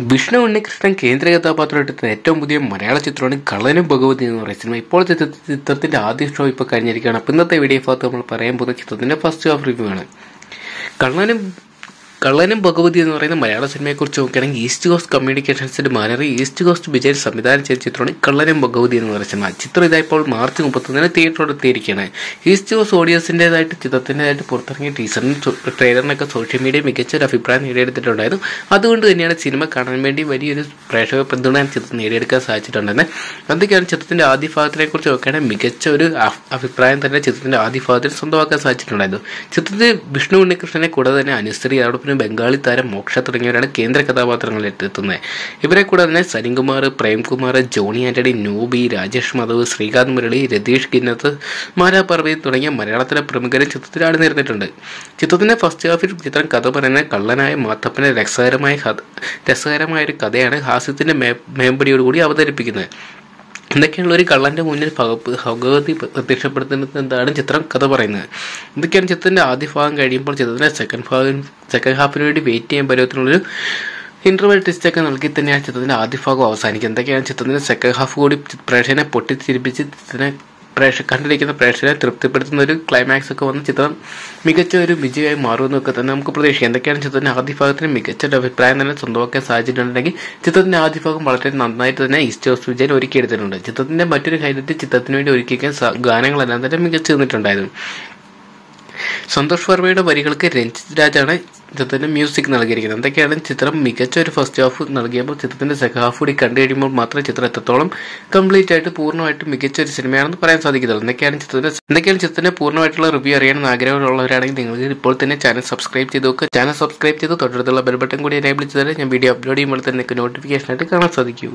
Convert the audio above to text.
വിഷ്ണു ഉണ്ണികൃഷ്ണൻ കേന്ദ്ര കഥാപാത്രമായിട്ട് ഏറ്റവും പുതിയ മലയാള ചിത്രമാണ് കള്ളനും ഭഗവതി എന്ന് പറയുന്ന സിനിമ. ഇപ്പോഴത്തെ ചിത്ര- ചിത്രത്തിന്റെ ആദ്യ ഷോ ഇപ്പോൾ കഴിഞ്ഞിരിക്കുകയാണ്. അപ്പോൾ ഇന്നത്തെ വീഡിയോ ഭാഗത്ത് നമ്മൾ പറയാൻ പോകുന്ന ചിത്രത്തിന്റെ ഫസ്റ്റ് ഹാഫ് റിവ്യൂ ആണ്. കള്ളനും കള്ളനും ഭഗവതി എന്ന് പറയുന്ന മലയാള സിനിമയെക്കുറിച്ച് നോക്കുകയാണെങ്കിൽ ഈസ്റ്റ് കോസ്റ്റ് കമ്മ്യൂണിക്കേഷൻസിന്റെ ബാനറി ഈസ്റ്റ് കോസ്റ്റ് വിജയ് സംവിധാനം ചെയ്ത ചിത്രമാണ് കള്ളനും ഭഗവതി എന്ന് പറയുന്ന സിനിമ. ചിത്രം ഇതായപ്പോൾ മാർച്ച് മുപ്പത്തൊന്നിന് തിയേറ്ററോട് എത്തിയിരിക്കുകയാണ്. ഈസ്റ്റ് കോസ്റ്റ് ഓഡിയൻസിന്റെതായിട്ട് ചിത്രത്തിന്റെതായിട്ട് പുറത്തിറങ്ങിയ ടീസറിനും ട്രെയിലറിനൊക്കെ സോഷ്യൽ മീഡിയ മികച്ച ഒരു അഭിപ്രായം നേടിയെടുത്തിട്ടുണ്ടായിരുന്നു. അതുകൊണ്ട് തന്നെയാണ് സിനിമ കാണാൻ വേണ്ടി വലിയൊരു പ്രേക്ഷക പിന്തുണ ചിത്രം നേടിയെടുക്കാൻ സാധിച്ചിട്ടുണ്ടെന്ന്. എന്തൊക്കെയാണ് ചിത്രത്തിന്റെ ആദ്യ ഭാഗത്തിനെ കുറിച്ച് നോക്കുകയാണെങ്കിൽ മികച്ച ഒരു അഭിപ്രായം തന്നെ ചിത്രത്തിന്റെ ആദ്യ ഭാഗത്തിൽ സ്വന്തമാക്കാൻ സാധിച്ചിട്ടുണ്ടായിരുന്നു. ചിത്രത്തിൽ വിഷ്ണു ഉണ്ണികൃഷ്ണനെ കൂടാതെ തന്നെ അനുസരി അതോടൊപ്പം ബംഗാളി താരം മോക്ഷ തുടങ്ങിയവരാണ് കേന്ദ്ര കഥാപാത്രങ്ങളിൽ എത്തുന്നത്. ഇവരെ കൂടാതെ തന്നെ സരിൻകുമാർ പ്രേംകുമാർ ജോണി ആന്റണി നോബി രാജേഷ് മാധവ് ശ്രീകാന്ത് മുരളി രതീഷ് ഗിന്നത്ത് മാരാ പർവീൻ തുടങ്ങിയ മലയാളത്തിലെ പ്രമുഖരെ ചിത്രത്തിൽ അണിനിരന്നിട്ടുണ്ട് ചിത്രത്തിന്റെ ഫസ്റ്റ് ഹാഫിൽ ചിത്രം കഥ പറയുന്ന കള്ളനായ മാത്തപ്പനെ രസകരമായ രസകരമായ ഒരു കഥയാണ് ഹാസ്യത്തിന്റെ മേ മേമ്പടിയോടുകൂടി അവതരിപ്പിക്കുന്നത്. എന്തൊക്കെയുള്ള ഒരു കള്ളന്റെ മുന്നിൽ ഭഗ- ഭഗവതി പ്രത്യക്ഷപ്പെടുത്തുന്നത് എന്താണ് ചിത്രം കഥ പറയുന്നത്. എന്തൊക്കെയാണ് ചിത്രത്തിന്റെ ആദ്യ ഭാഗം കഴിയുമ്പോൾ ചിത്രത്തിന്റെ സെക്കൻഡ് ഭാഗം സെക്കൻഡ് ഹാഫിന് വേണ്ടി വെയിറ്റ് ചെയ്യാൻ പറ്റുന്നുള്ളൊരു ഇന്റർവെൽ ടെസ്റ്റൊക്കെ നൽകി തന്നെയാണ് ചിത്രത്തിന്റെ ആദ്യ ഭാഗം അവസാനിക്കുന്നത് എന്തൊക്കെയാണ് ചിത്രത്തിന്റെ സെക്കൻഡ് ഹാഫ് കൂടി പ്രേക്ഷകനെ പൊട്ടിച്ചിരിപ്പിച്ച് ചിത്രത്തിനെ പ്രേക്ഷ കണ്ടിരിക്കുന്ന പ്രേക്ഷകരെ തൃപ്തിപ്പെടുത്തുന്ന ഒരു ക്ലൈമാക്സ് ഒക്കെ വന്ന ചിത്രം മികച്ച ഒരു വിജയമായി മാറുമെന്നൊക്കെ തന്നെ നമുക്ക് പ്രതീക്ഷിക്കാം. എന്തൊക്കെയാണ് ചിത്രത്തിന്റെ ആദ്യ ഭാഗത്തിന് മികച്ച ഒരു അഭിപ്രായം തന്നെ സ്വന്തമാക്കാൻ സാധിച്ചിട്ടുണ്ടെങ്കിൽ ചിത്രത്തിന്റെ ആദ്യ ഭാഗം വളരെ നന്നായിട്ട് തന്നെ ഈസ്റ്റ് ഓഫ് വിജയൻ ഒരുക്കിയെടുത്തിട്ടുണ്ട്. ചിത്രത്തിന്റെ മറ്റൊരു ഹൈലൈറ്റ് ചിത്രത്തിന് വേണ്ടി ഒരുക്കിക്കാൻ സ- ഗാനങ്ങളെല്ലാം തന്നെ മികച്ചു നിന്നിട്ടുണ്ടായിരുന്നു സന്തോഷ് വർമ്മയുടെ വരികൾക്ക് രഞ്ജിത് രാജാണ് ചിത്രത്തിന്റെ മ്യൂസിക് നൽകിയിരിക്കുന്നത്. എന്തൊക്കെയാണ് ചിത്രം? മികച്ച ഒരു ഫസ്റ്റ് ഹാഫ് നൽകിയപ്പോൾ ചിത്രത്തിന്റെ സെക്കൻഡ് ഹാഫ് കൂടി കണ്ടു കഴിയുമ്പോൾ മാത്രമേ ചിത്രം എത്രത്തോളം കംപ്ലീറ്റ് ആയിട്ട് പൂർണമായിട്ട് മികച്ച ഒരു സിനിമയാണെന്ന് പറയാൻ സാധിക്കത്തുള്ളൂ. എന്തൊക്കെയാണ് ചിത്രത്തിന്റെ എന്തൊക്കെയാണ് ചിത്രത്തിന്റെ പൂർണമായിട്ടുള്ള റിവ്യൂ അറിയാൻ ആഗ്രഹമുള്ളവരാണെങ്കിൽ നിങ്ങൾക്ക് ഇപ്പോൾ തന്നെ ചാനൽ സബ്സ്ക്രൈബ് ചെയ്ത് നോക്കുക ചാനൽ സബ്സ്ക്രൈബ് ചെയ്ത് തൊട്ടടുത്തുള്ള ബെൽ ബട്ടൺ കൂടി എനേബിൾ ചെയ്താൽ ഞാൻ വീഡിയോ അപ്ലോഡ് ചെയ്യുമ്പോൾ തന്നെ നിങ്ങൾക്ക് നോട്ടിഫിക്കേഷൻ ആയിട്ട് കാണാൻ സാധിക്കൂ.